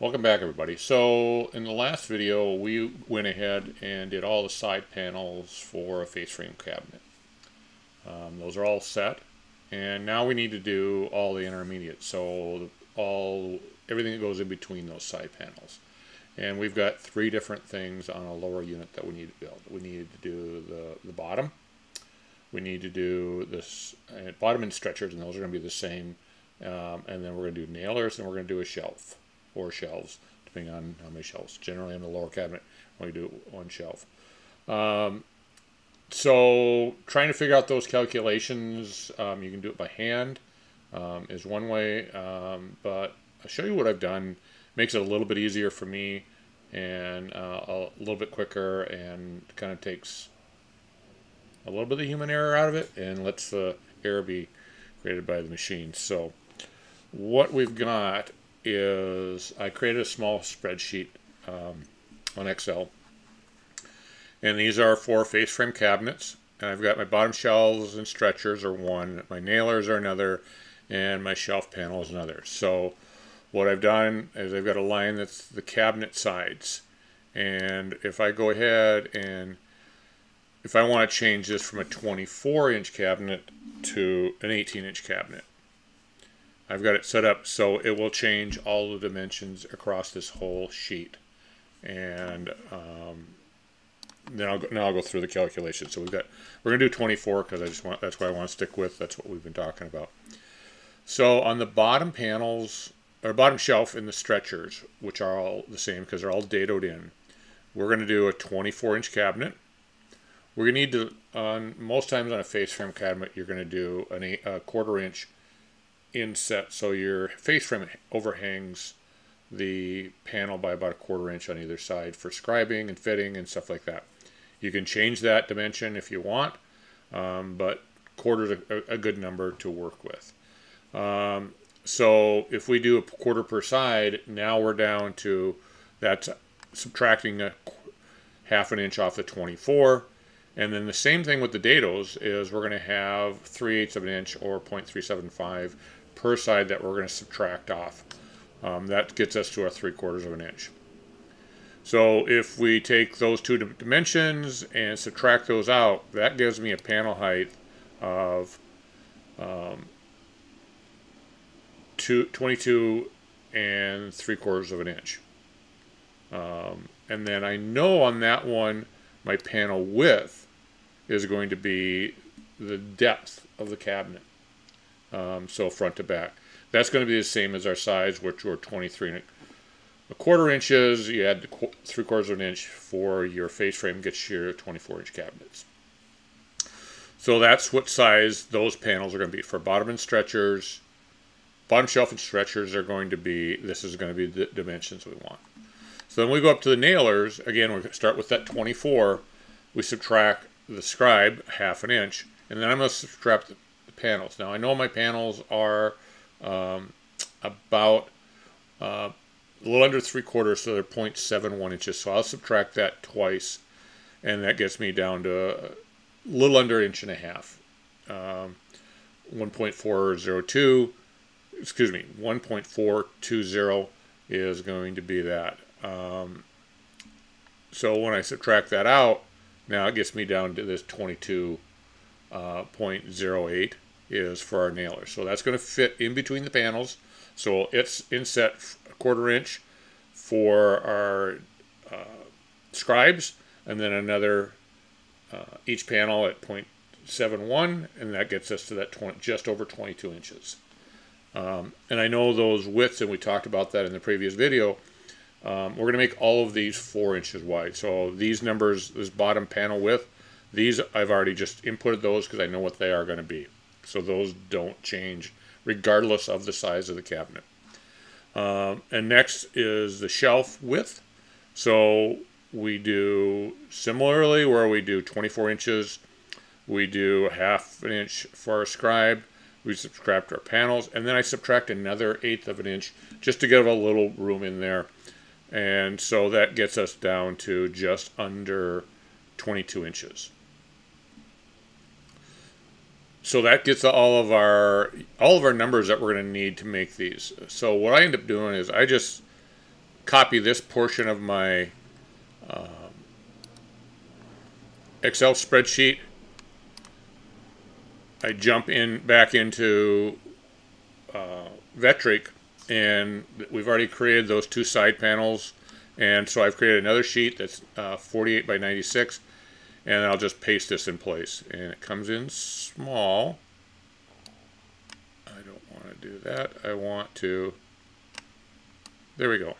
Welcome back everybody. So in the last video we went ahead and did all the side panels for a face frame cabinet. Um, those are all set and now we need to do all the intermediate so all everything that goes in between those side panels. And we've got three different things on a lower unit that we need to build. We need to do the, the bottom, we need to do this uh, bottom and stretchers and those are going to be the same um, and then we're going to do nailers and we're going to do a shelf or shelves, depending on how many shelves. Generally, on the lower cabinet, we do it one shelf. Um, so, trying to figure out those calculations, um, you can do it by hand, um, is one way. Um, but I'll show you what I've done. Makes it a little bit easier for me and uh, a little bit quicker and kind of takes a little bit of human error out of it and lets the error be created by the machine. So what we've got is I created a small spreadsheet um, on Excel. And these are four face frame cabinets. And I've got my bottom shelves and stretchers are one, my nailers are another, and my shelf panel is another. So what I've done is I've got a line that's the cabinet sides. And if I go ahead and if I want to change this from a 24 inch cabinet to an 18 inch cabinet, I've got it set up so it will change all the dimensions across this whole sheet. And um, then I'll go, now I'll go through the calculation. So we've got, we're going to do 24 because I just want, that's what I want to stick with. That's what we've been talking about. So on the bottom panels, or bottom shelf in the stretchers, which are all the same because they're all dadoed in, we're going to do a 24 inch cabinet. We're to need to, on most times on a face frame cabinet, you're going to do an eight, a quarter inch inset so your face frame overhangs the panel by about a quarter inch on either side for scribing and fitting and stuff like that. You can change that dimension if you want, um, but quarter is a, a, good number to work with. Um, so if we do a quarter per side, now we're down to that's subtracting a half an inch off the 24. And then the same thing with the dados is we're going to have 3 eighths of an inch or 0.375 per side that we're going to subtract off. Um, that gets us to our 3 quarters of an inch. So if we take those two dimensions and subtract those out, that gives me a panel height of um, two, 22 and 3 quarters of an inch. Um, and then I know on that one, my panel width is going to be the depth of the cabinet um, so front to back. That's going to be the same as our size, which were 23 and a quarter inches. You add three quarters of an inch for your face frame, gets your 24 inch cabinets. So that's what size those panels are going to be for bottom and stretchers. Bottom shelf and stretchers are going to be, this is going to be the dimensions we want. So then we go up to the nailers. Again, we start with that 24. We subtract the scribe, half an inch, and then I'm going to subtract panels. Now I know my panels are um, about uh, a little under three quarters, so they're 0.71 inches. So I'll subtract that twice, and that gets me down to a little under inch and a half. Um, 1.402, excuse me, 1.420 is going to be that. Um, so when I subtract that out, now it gets me down to this 22.08. Uh, is for our nailer. So that's going to fit in between the panels. So it's inset a quarter inch for our uh, scribes and then another uh, each panel at 0.71 and that gets us to that 20, just over 22 inches. Um, and I know those widths and we talked about that in the previous video. Um, we're going to make all of these four inches wide. So these numbers, this bottom panel width, these I've already just inputted those because I know what they are going to be so those don't change regardless of the size of the cabinet. Um, and next is the shelf width. So we do similarly where we do 24 inches, we do half an inch for our scribe, we subtract our panels, and then I subtract another eighth of an inch just to give a little room in there. And so that gets us down to just under 22 inches so that gets all of our all of our numbers that we're going to need to make these. So what I end up doing is I just copy this portion of my um, Excel spreadsheet. I jump in back into uh, Vectric and we've already created those two side panels and so I've created another sheet that's uh, 48 by 96 and I'll just paste this in place. And it comes in small. I don't want to do that. I want to there we go.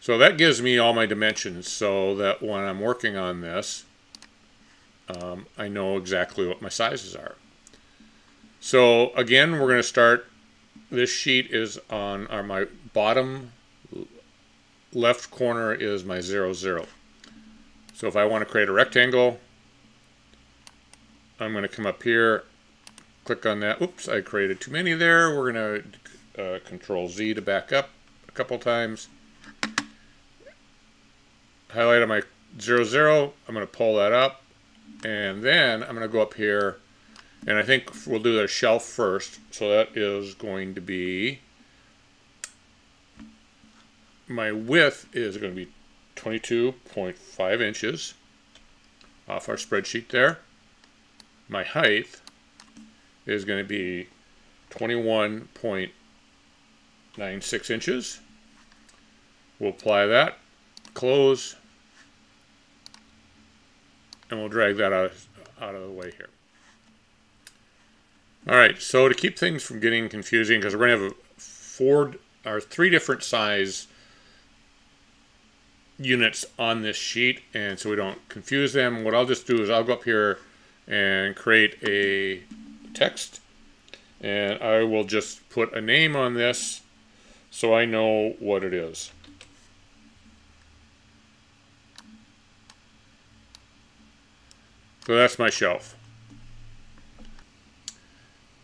So that gives me all my dimensions so that when I'm working on this um, I know exactly what my sizes are. So again we're going to start this sheet is on our, my bottom left corner is my 0, 0. So if I want to create a rectangle, I'm going to come up here, click on that. Oops, I created too many there. We're going to uh, Control Z to back up a couple times. Highlight on my 0, 0. I'm going to pull that up. And then I'm going to go up here. And I think we'll do the shelf first. So that is going to be, my width is going to be 22.5 inches off our spreadsheet there. My height is going to be 21.96 inches. We'll apply that, close, and we'll drag that out, out of the way here. All right, so to keep things from getting confusing, because we're going to have four or three different size units on this sheet and so we don't confuse them what I'll just do is I'll go up here and create a text and I will just put a name on this so I know what it is. So that's my shelf.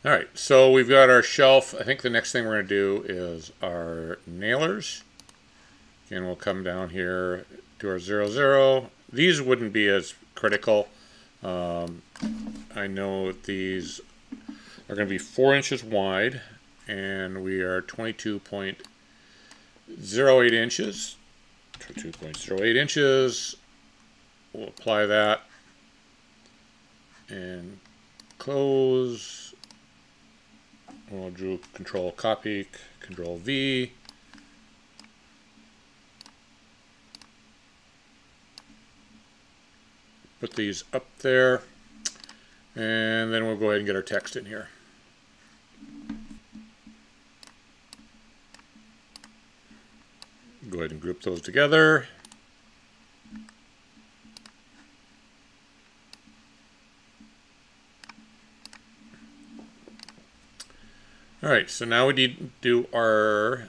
All right, so we've got our shelf. I think the next thing we're going to do is our nailers. And we'll come down here to our 0, 0. These wouldn't be as critical. Um, I know these are going to be 4 inches wide, and we are 22.08 inches. 22.08 inches. We'll apply that and close. We'll do Control Copy, Control V. put these up there and then we'll go ahead and get our text in here. Go ahead and group those together. All right, so now we need to do our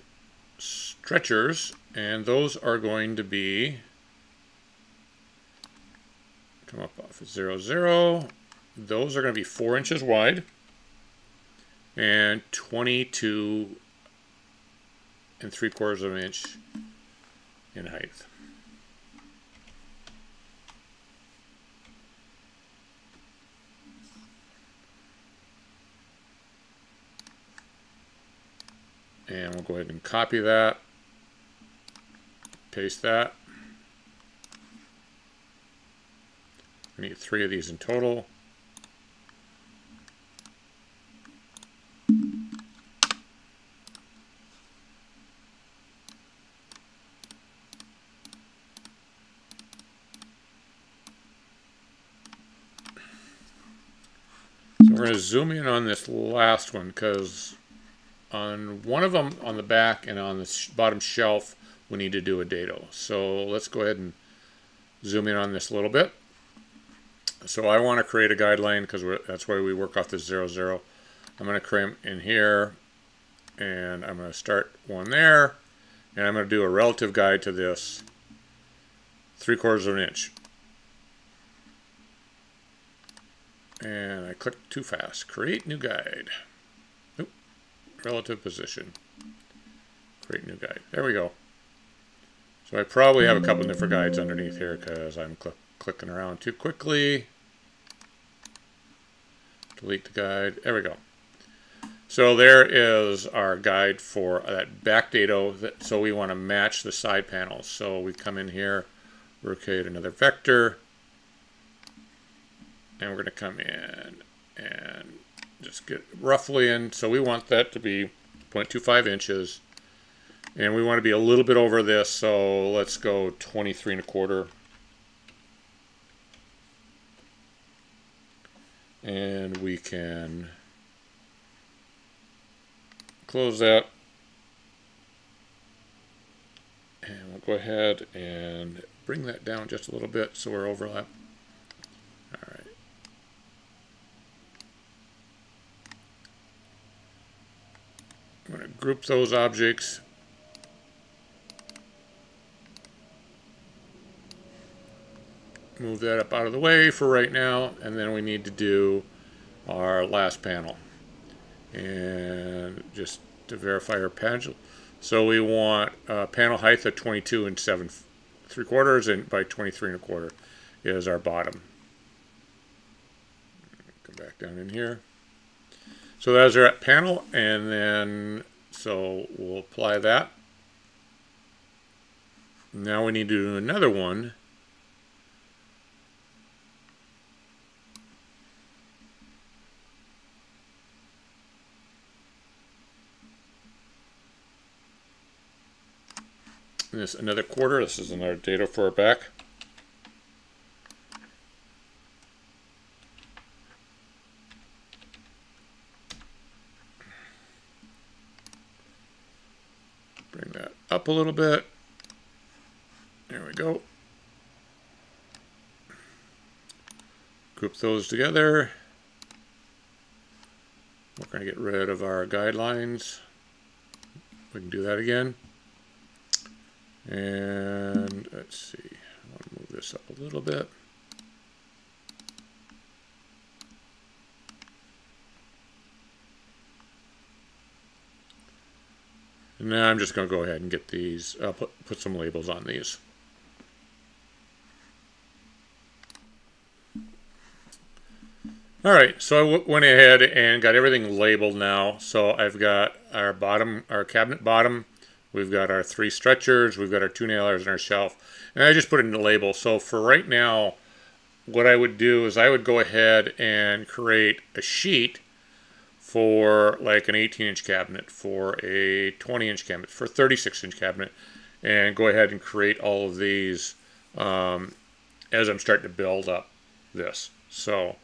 stretchers, and those are going to be come up off at 0, 0. Those are going to be 4 inches wide and 22 and 3 quarters of an inch in height. And we'll go ahead and copy that, paste that. We need three of these in total. So we're going to zoom in on this last one because on one of them on the back and on the bottom shelf we need to do a dado. So let's go ahead and zoom in on this a little bit. So I want to create a guideline because that's why we work off this 0, 0. I'm going to crimp in here and I'm going to start one there and I'm going to do a relative guide to this 3 quarters of an inch. And I click too fast. Create new guide. Oop. Relative position. Create new guide. There we go. So I probably have a couple different guides underneath here because I'm cl clicking around too quickly delete the guide. There we go. So there is our guide for that back dado. That, so we want to match the side panels. So we come in here, we create another vector, and we're going to come in and just get roughly in. So we want that to be 0.25 inches. And we want to be a little bit over this, so let's go 23 and a quarter. And we can close that. And we'll go ahead and bring that down just a little bit so we're overlap. All right. I'm going to group those objects. Move that up out of the way for right now, and then we need to do our last panel. And just to verify our panel. So we want uh, panel height of 22 and 7 3 quarters and by 23 and a quarter is our bottom. Come back down in here. So that's our panel, and then, so we'll apply that. Now we need to do another one. This another quarter. This is another dado for our back. Bring that up a little bit. There we go. Group those together. We're going to get rid of our guidelines. We can do that again. And let's see, I want to move this up a little bit. Now I'm just going to go ahead and get these, uh, put, put some labels on these. All right, so I went ahead and got everything labeled now. So I've got our bottom, our cabinet bottom. We've got our three stretchers. We've got our two nailers and our shelf. And I just put it in the label. So for right now, what I would do is I would go ahead and create a sheet for like an 18 inch cabinet, for a 20 inch cabinet, for a 36 inch cabinet, and go ahead and create all of these um, as I'm starting to build up this. So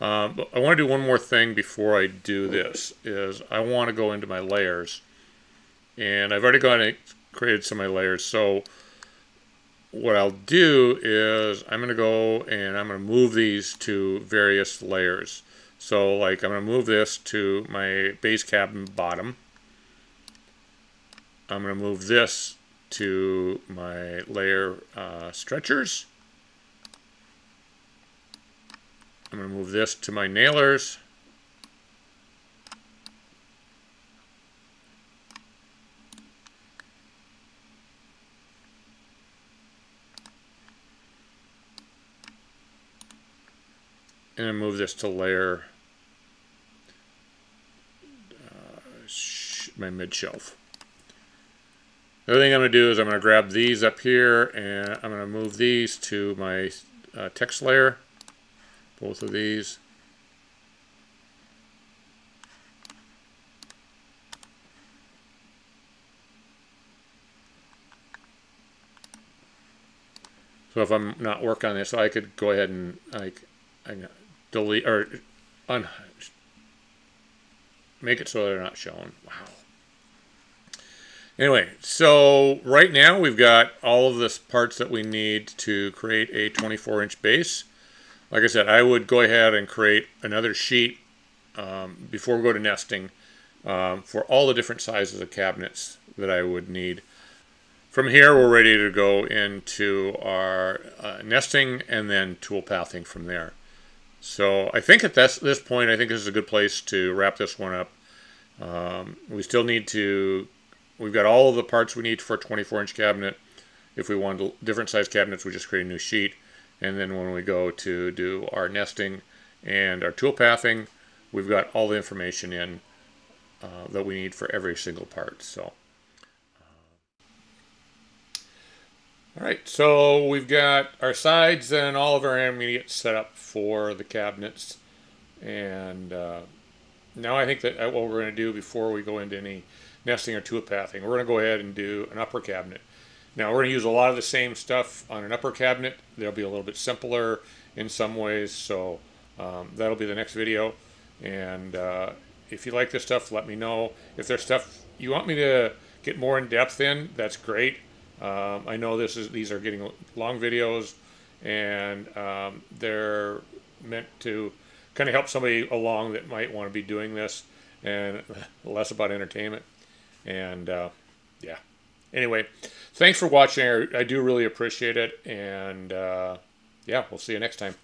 um, I want to do one more thing before I do this, is I want to go into my layers. And I've already gone and created some of my layers. So what I'll do is I'm going to go and I'm going to move these to various layers. So like I'm going to move this to my base cabin bottom. I'm going to move this to my layer uh, stretchers. I'm going to move this to my nailers. And then move this to layer uh, my mid shelf. The other thing I'm going to do is I'm going to grab these up here and I'm going to move these to my uh, text layer, both of these. So if I'm not working on this, I could go ahead and like I delete or un, make it so they're not shown. Wow. Anyway, so right now we've got all of the parts that we need to create a 24 inch base. Like I said, I would go ahead and create another sheet um, before we go to nesting um, for all the different sizes of cabinets that I would need. From here, we're ready to go into our uh, nesting and then tool pathing from there. So I think at this, this point, I think this is a good place to wrap this one up. Um, we still need to, we've got all of the parts we need for a 24 inch cabinet. If we want different size cabinets, we just create a new sheet. And then when we go to do our nesting and our tool pathing, we've got all the information in uh, that we need for every single part. So. All right, so we've got our sides and all of our intermediates set up for the cabinets. And uh, now I think that what we're going to do before we go into any nesting or toolpathing, we're going to go ahead and do an upper cabinet. Now we're going to use a lot of the same stuff on an upper cabinet. They'll be a little bit simpler in some ways, so um, that'll be the next video. And uh, if you like this stuff, let me know. If there's stuff you want me to get more in depth in, that's great. Um, I know this is these are getting long videos, and um, they're meant to kind of help somebody along that might want to be doing this, and less about entertainment. And uh, yeah. Anyway, thanks for watching. I, do really appreciate it, and uh, yeah, we'll see you next time.